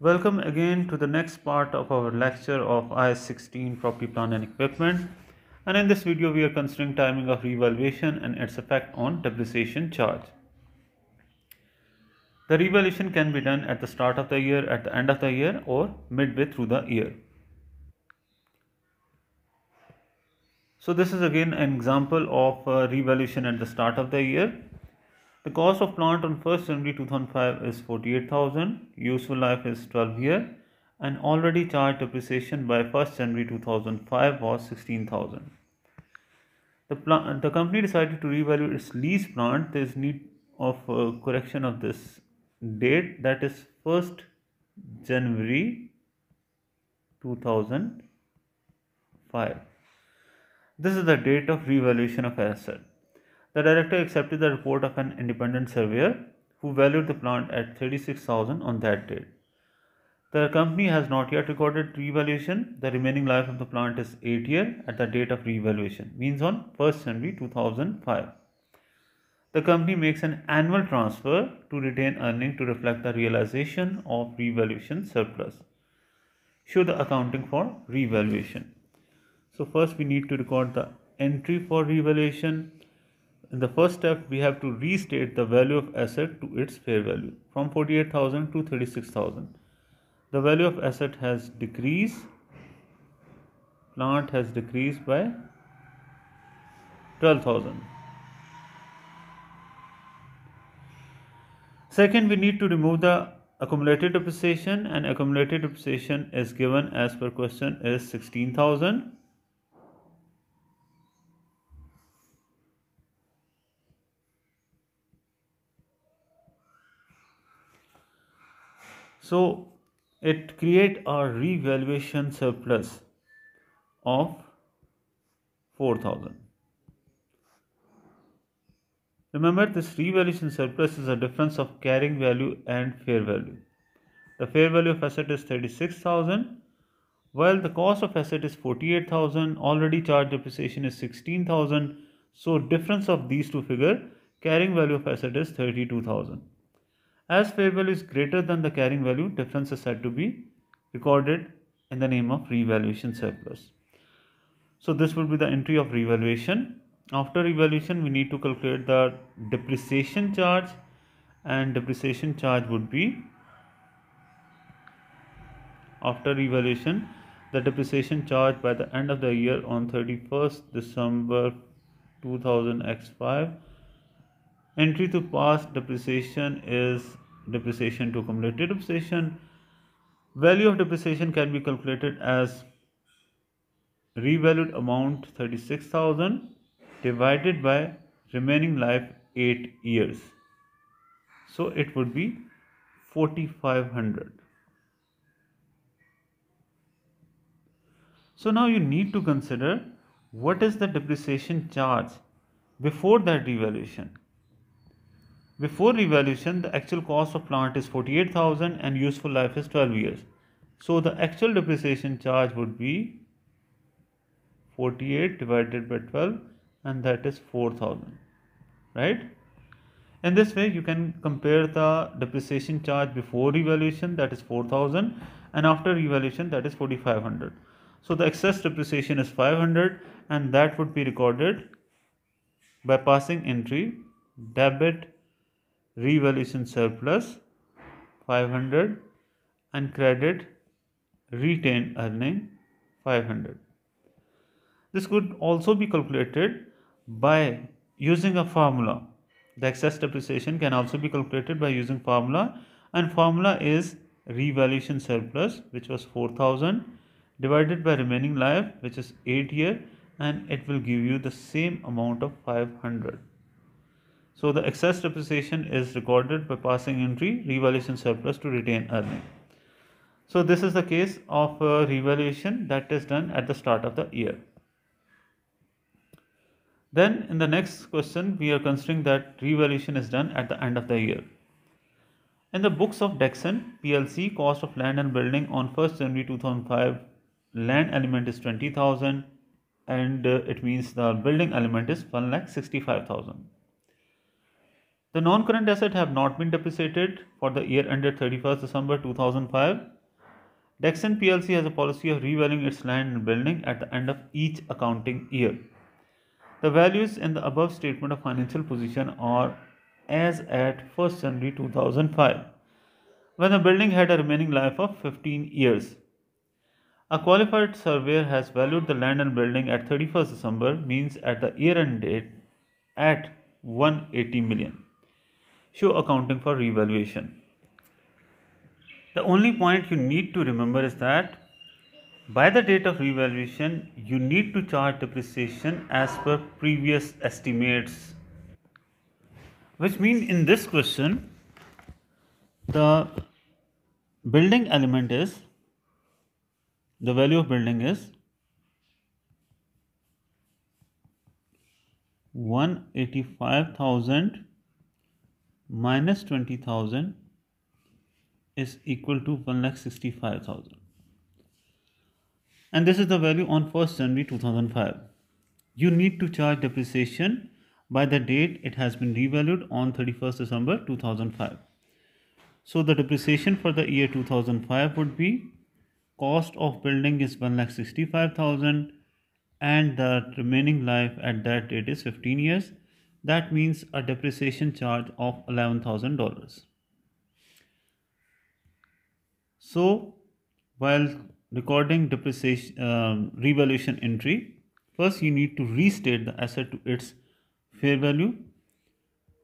Welcome again to the next part of our lecture of IAS 16 property plant and equipment and in this video we are considering timing of revaluation and its effect on depreciation charge. The revaluation can be done at the start of the year, at the end of the year or midway through the year. So this is again an example of uh, revaluation at the start of the year. The cost of plant on 1st January 2005 is 48,000, useful life is 12 year and already charged depreciation by 1st January 2005 was 16,000. The, plant, the company decided to revalue its lease plant. There is need of correction of this date that is 1st January 2005. This is the date of revaluation of asset. The director accepted the report of an independent surveyor who valued the plant at 36,000 on that date. The company has not yet recorded revaluation. The remaining life of the plant is 8 year at the date of revaluation, means on 1st January 2005. The company makes an annual transfer to retain earning to reflect the realization of revaluation surplus. Show the accounting for revaluation. So first we need to record the entry for revaluation. In the first step, we have to restate the value of asset to its fair value from 48,000 to 36,000. The value of asset has decreased. Plant has decreased by 12,000. Second, we need to remove the accumulated depreciation and accumulated depreciation is given as per question is 16,000 So it create a revaluation surplus of 4000. Remember this revaluation surplus is a difference of carrying value and fair value. The fair value of asset is 36,000 while the cost of asset is 48,000 already charged depreciation is 16,000 so difference of these two figure carrying value of asset is 32,000. As fair value is greater than the carrying value, difference is said to be recorded in the name of revaluation surplus. So this will be the entry of revaluation. After revaluation, we need to calculate the depreciation charge and depreciation charge would be after revaluation the depreciation charge by the end of the year on 31st December 2000 x5 Entry to past depreciation is depreciation to accumulated depreciation. Value of depreciation can be calculated as revalued amount 36,000 divided by remaining life 8 years. So it would be 4500. So now you need to consider what is the depreciation charge before that revaluation. Before revaluation, the actual cost of plant is 48,000 and useful life is 12 years. So the actual depreciation charge would be 48 divided by 12 and that is 4000 right in this way you can compare the depreciation charge before revaluation that is 4000 and after revaluation that is 4500 so the excess depreciation is 500 and that would be recorded by passing entry debit revaluation surplus 500 and credit retained earning 500. This could also be calculated by using a formula. The excess depreciation can also be calculated by using formula and formula is revaluation surplus which was 4000 divided by remaining life which is 8 year and it will give you the same amount of 500. So the excess depreciation is recorded by passing entry revaluation surplus to retain earning. So this is the case of uh, revaluation that is done at the start of the year. Then in the next question we are considering that revaluation is done at the end of the year. In the books of Dexon PLC cost of land and building on 1st January 2005 land element is 20,000 and uh, it means the building element is 1,65,000. The non-current assets have not been depreciated for the year ended 31st December 2005. Dexon PLC has a policy of revaluing its land and building at the end of each accounting year. The values in the above statement of financial position are as at 1st January 2005 when the building had a remaining life of 15 years. A qualified surveyor has valued the land and building at 31st December means at the year end date at 180 million show accounting for revaluation. The only point you need to remember is that by the date of revaluation, you need to charge depreciation as per previous estimates. Which means in this question, the building element is the value of building is 185,000 minus 20,000 is equal to 1,65,000 and this is the value on 1st January 2005. You need to charge depreciation by the date it has been revalued on 31st December 2005. So the depreciation for the year 2005 would be cost of building is 1,65,000 and the remaining life at that date is 15 years that means a depreciation charge of $11,000. So while recording depreciation um, revaluation entry, first you need to restate the asset to its fair value.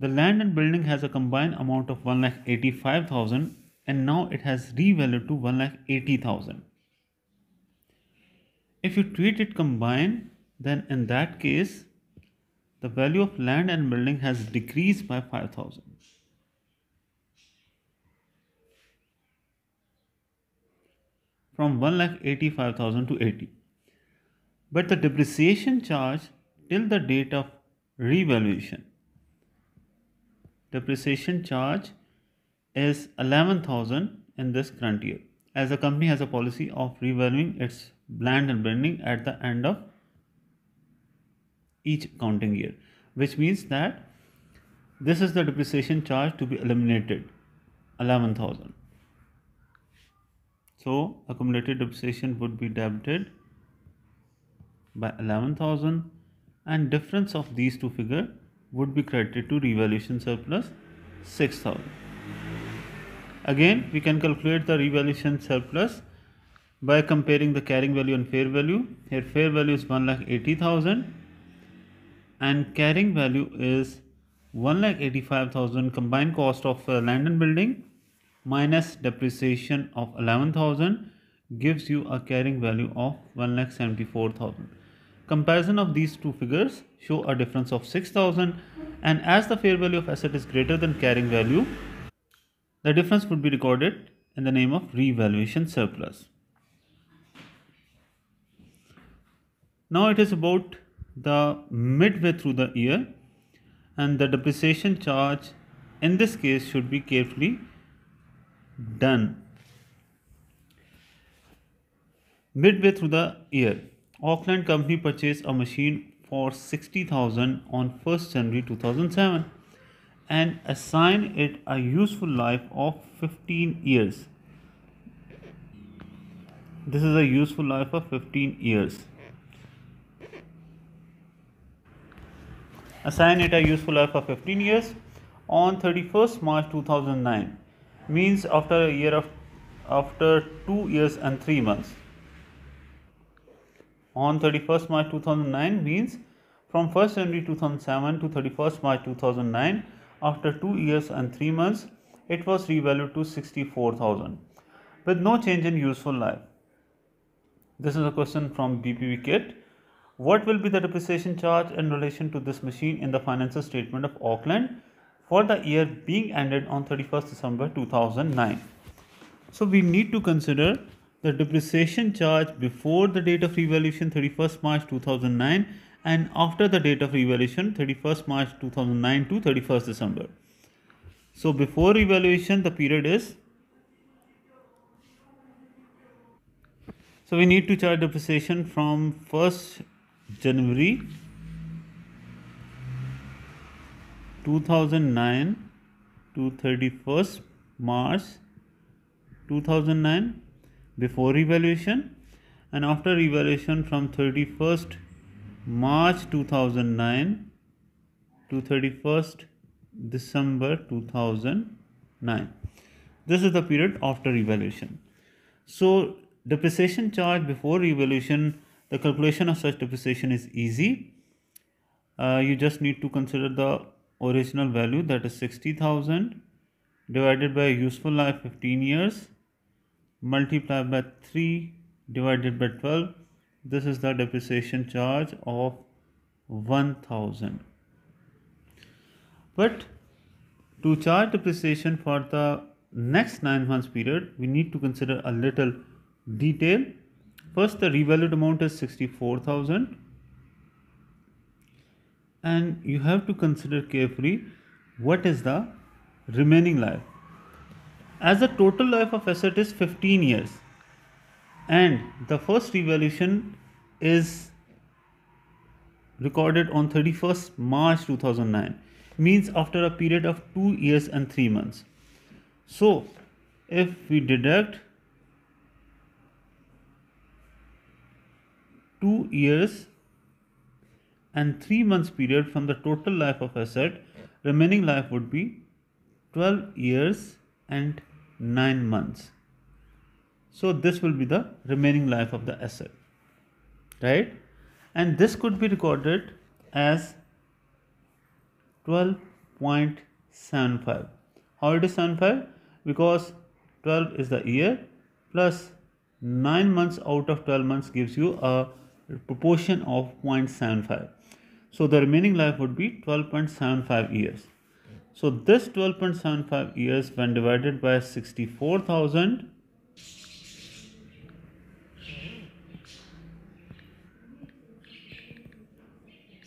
The land and building has a combined amount of 1,85,000 and now it has revalued to 1,80,000. If you treat it combined, then in that case the value of land and building has decreased by 5000 from 1,85,000 to 80 but the depreciation charge till the date of revaluation. Depreciation charge is 11000 in this current year as the company has a policy of revaluing its land and building at the end of each accounting year which means that this is the depreciation charge to be eliminated 11000 so accumulated depreciation would be debited by 11000 and difference of these two figure would be credited to revaluation surplus 6000 again we can calculate the revaluation surplus by comparing the carrying value and fair value. Here fair value is 1,80,000 and carrying value is 1,85,000 combined cost of uh, land and building minus depreciation of 11,000 gives you a carrying value of 1,74,000. Comparison of these two figures show a difference of 6,000 and as the fair value of asset is greater than carrying value, the difference would be recorded in the name of revaluation surplus. Now it is about the midway through the year and the depreciation charge in this case should be carefully done. Midway through the year auckland company purchased a machine for 60000 on 1st january 2007 and assigned it a useful life of 15 years. This is a useful life of 15 years assign it a useful life of 15 years on 31st March 2009 means after a year of after 2 years and 3 months. On 31st March 2009 means from 1st January 2007 to 31st March 2009 after 2 years and 3 months it was revalued to 64000 with no change in useful life. This is a question from BPP kit what will be the depreciation charge in relation to this machine in the financial statement of Auckland for the year being ended on 31st December 2009? So we need to consider the depreciation charge before the date of revaluation 31st March 2009 and after the date of revaluation 31st March 2009 to 31st December. So before revaluation the period is so we need to charge depreciation from 1st January 2009 to 31st March 2009 before evaluation and after evaluation from 31st March 2009 to 31st December 2009 this is the period after evaluation so depreciation charge before evaluation the calculation of such depreciation is easy. Uh, you just need to consider the original value that is 60,000 divided by useful life 15 years multiplied by 3 divided by 12 this is the depreciation charge of 1000 but to charge depreciation for the next 9 months period we need to consider a little detail first the revalued amount is 64000 and you have to consider carefully what is the remaining life. As the total life of asset is 15 years and the first revaluation is recorded on 31st March 2009 means after a period of 2 years and 3 months. So if we deduct 2 years and 3 months period from the total life of asset remaining life would be 12 years and 9 months. So this will be the remaining life of the asset right? And this could be recorded as 12.75 how it is 75 because 12 is the year plus 9 months out of 12 months gives you a proportion of 0.75 so the remaining life would be 12.75 years. So this 12.75 years when divided by 64,000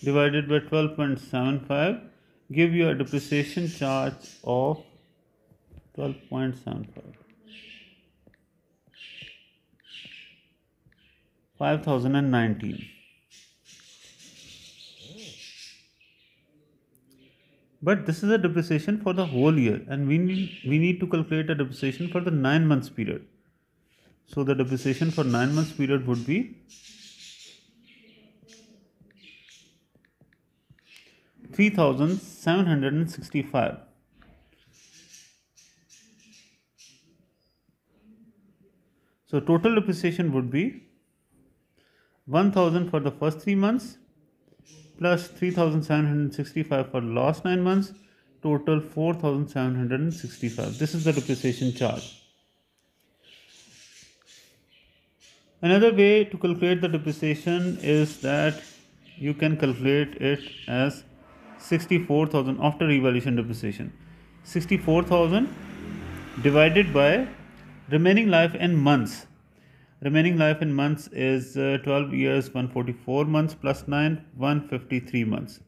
divided by 12.75 give you a depreciation charge of 12.75 5019 but this is a depreciation for the whole year and we need we need to calculate a depreciation for the 9 months period so the depreciation for 9 months period would be three thousand seven hundred and sixty five. So total depreciation would be 1000 for the first 3 months plus 3765 for last 9 months total 4765 this is the depreciation charge. Another way to calculate the depreciation is that you can calculate it as 64000 after revaluation depreciation. 64000 divided by remaining life in months remaining life in months is uh, 12 years 144 months plus 9 153 months.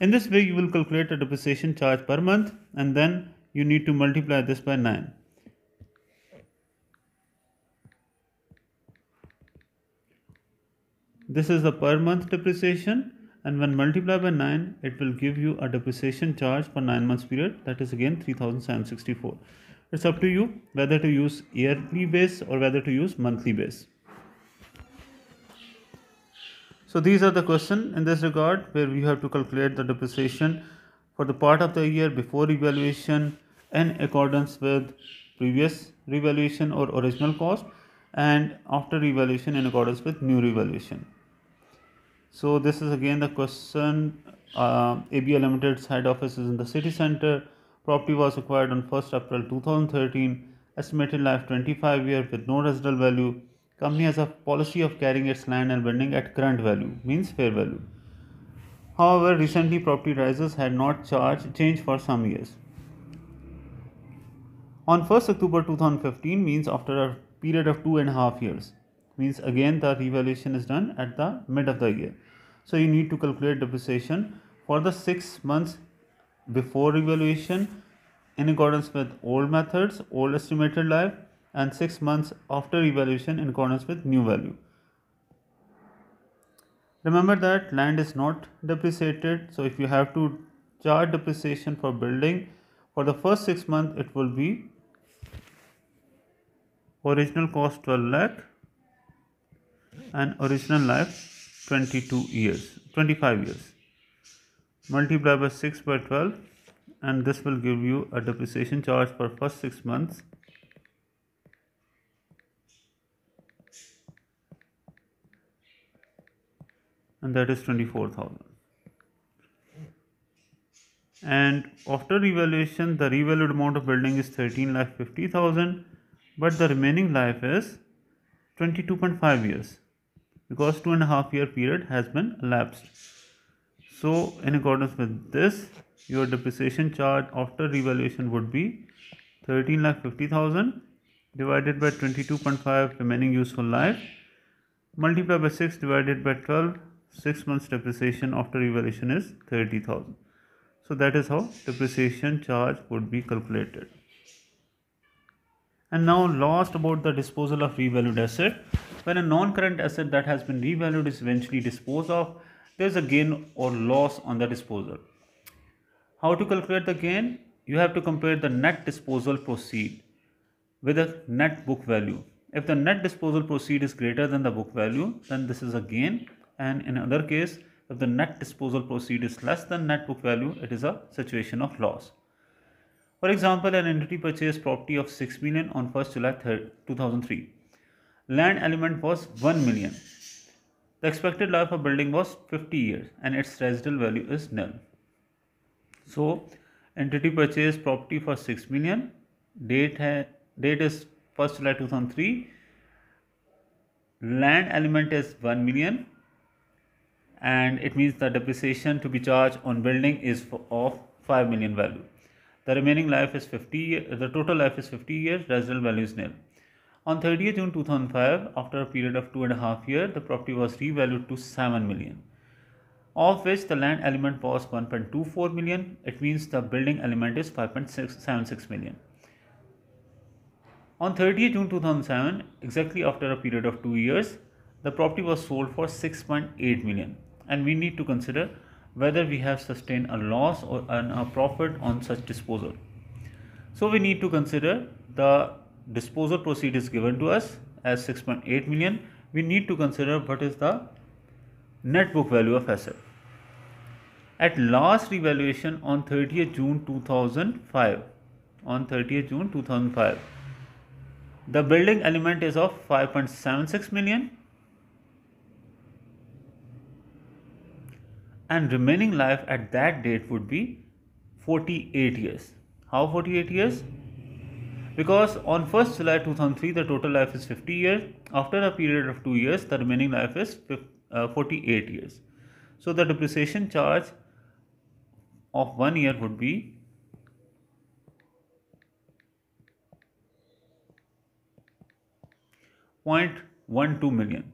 In this way you will calculate a depreciation charge per month and then you need to multiply this by 9 this is the per month depreciation and when multiplied by 9 it will give you a depreciation charge for 9 months period. That is again 3764 it's up to you whether to use yearly base or whether to use monthly base. So these are the question in this regard where we have to calculate the depreciation for the part of the year before evaluation in accordance with previous revaluation or original cost and after revaluation in accordance with new revaluation. So this is again the question uh, ABL Limited head office is in the city center Property was acquired on 1st April 2013. Estimated life 25 years with no residual value. Company has a policy of carrying its land and building at current value, means fair value. However, recently property prices had not charged changed for some years. On 1st October 2015 means after a period of two and a half years. Means again the revaluation is done at the mid of the year. So you need to calculate depreciation for the six months before evaluation in accordance with old methods, old estimated life, and six months after evaluation in accordance with new value. Remember that land is not depreciated, so if you have to charge depreciation for building for the first six months it will be original cost 12 lakh and original life 22 years 25 years multiply by 6 by 12 and this will give you a depreciation charge for first six months. And that is 24000 and after revaluation the revalued amount of building is 13 lakh 50000 but the remaining life is 22.5 years because two and a half year period has been elapsed so in accordance with this your depreciation charge after revaluation would be 13 lakh 50000 divided by 22.5 remaining useful life multiply by 6 divided by 12 6 months depreciation after revaluation is 30000 so that is how depreciation charge would be calculated. And now last about the disposal of revalued asset. When a non-current asset that has been revalued is eventually disposed of there is a gain or loss on the disposal. How to calculate the gain? You have to compare the net disposal proceed with the net book value. If the net disposal proceed is greater than the book value then this is a gain. And in other case if the net disposal proceed is less than net book value it is a situation of loss. For example an entity purchased property of 6 million on 1st july 3, 2003 land element was 1 million the expected life of building was 50 years and its residual value is nil so entity purchased property for 6 million date date is 1st july 2003 land element is 1 million and it means the depreciation to be charged on building is of 5 million value. The remaining life is 50, the total life is 50 years, residual value is nil. On 30th June 2005, after a period of two and a half years, the property was revalued to 7 million, of which the land element was 1.24 million. It means the building element is 5.76 million. On 30th June 2007, exactly after a period of two years, the property was sold for 6.8 million and we need to consider whether we have sustained a loss or a profit on such disposal. So we need to consider the disposal proceed is given to us as 6.8 million. We need to consider what is the net book value of asset. At last revaluation on 30th June 2005, on 30th June 2005, the building element is of 5.76 million and remaining life at that date would be 48 years. How 48 years? Because on 1st July 2003 the total life is 50 years. After a period of 2 years the remaining life is uh, 48 years. So the depreciation charge of 1 year would be Point one two million.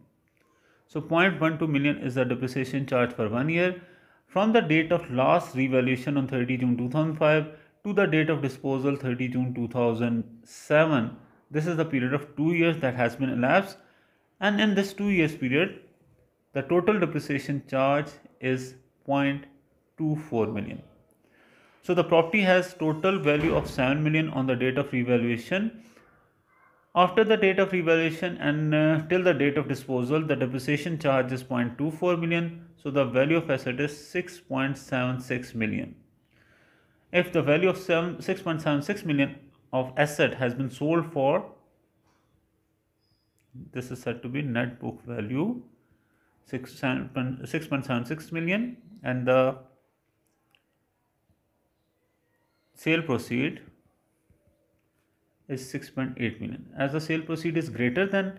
So 0.12 million is the depreciation charge for one year. From the date of last revaluation on 30 June 2005 to the date of disposal 30 June 2007, this is the period of two years that has been elapsed. And in this two years period, the total depreciation charge is 0.24 million. So the property has total value of 7 million on the date of revaluation after the date of revaluation and uh, till the date of disposal, the depreciation charge is 0.24 million. So the value of asset is 6.76 million. If the value of 6.76 million of asset has been sold for, this is said to be net book value 6.76 million and the sale proceed is 6.8 million. As the sale proceed is greater than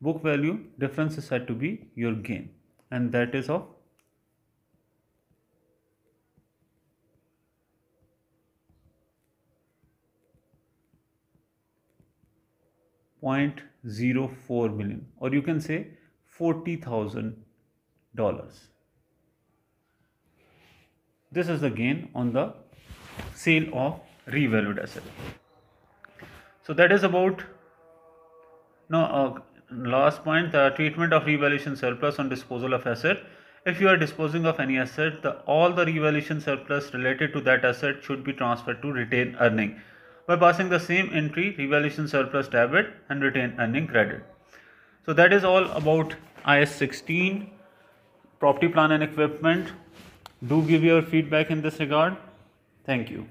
book value, difference is said to be your gain and that is of Point zero four million, or you can say forty thousand dollars. This is the gain on the sale of revalued asset. So that is about no uh, last point the treatment of revaluation surplus on disposal of asset. If you are disposing of any asset, the, all the revaluation surplus related to that asset should be transferred to retained earning by passing the same entry revaluation surplus debit and retained earning credit. So that is all about IAS 16 property plant and equipment. Do give your feedback in this regard. Thank you.